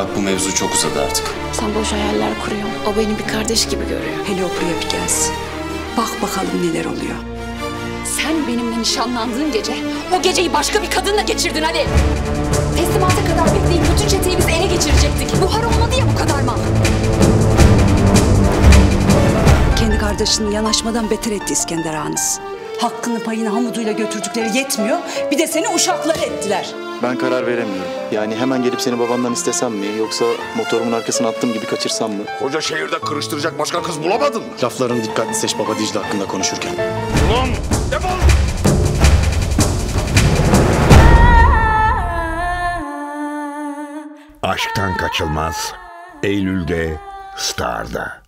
Bak bu mevzu çok uzadı artık. Sen boş hayaller kuruyorsun. O beni bir kardeş gibi görüyor. Hele o buraya bir gelsin. Bak bakalım neler oluyor. Sen benimle nişanlandığın gece o geceyi başka bir kadınla geçirdin Ali. Teslimata kadar bekleyip bütün çeteyi biz ele geçirecektik. Buhar olmadı ya bu kadar mal. Kendi kardeşini yanaşmadan beter etti İskender Ağanız. Hakkını payını hamuduyla götürdükleri yetmiyor. Bir de seni uşakları ettiler. Ben karar veremiyorum. Yani hemen gelip seni babandan istesem mi yoksa motorumun arkasına attığım gibi kaçırsam mı? Koca şehirde kırıştıracak başka kız bulamadın mı? Laflarını dikkatli seç baba Dicle hakkında konuşurken. Ulan defol! Aşktan kaçılmaz Eylül'de Star'da.